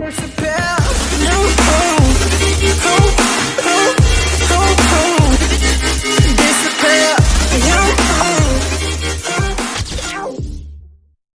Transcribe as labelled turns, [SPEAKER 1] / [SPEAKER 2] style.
[SPEAKER 1] There's a